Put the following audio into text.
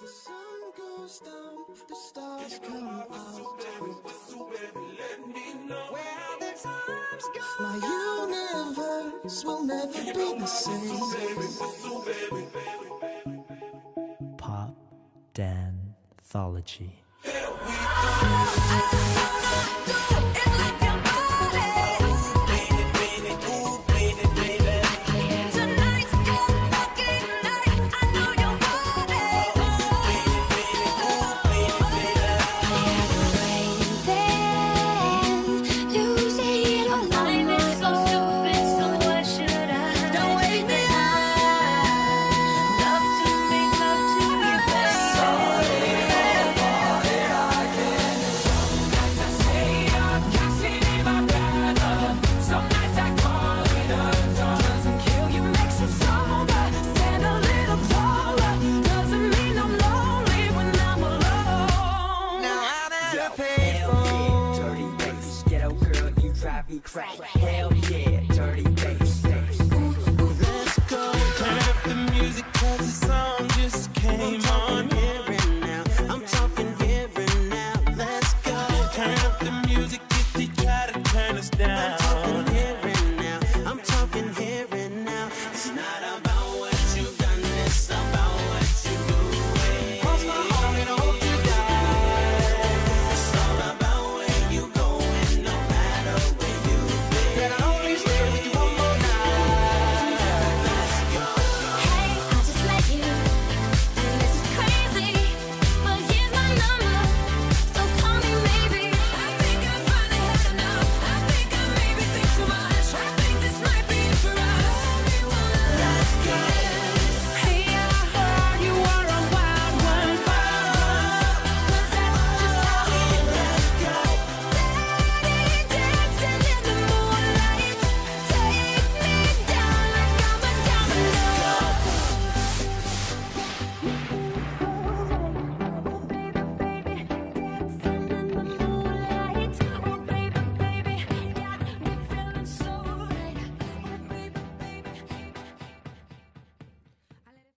goes down, the stars come out. Where the times go, my universe will never be the same. Pop Danthology. Doesn't dirty crack. Hell yeah, dirty bass. Let's go. Turn up the music cause the song just came on. Here and now. I'm talking here and now. Let's go. Turn up the music.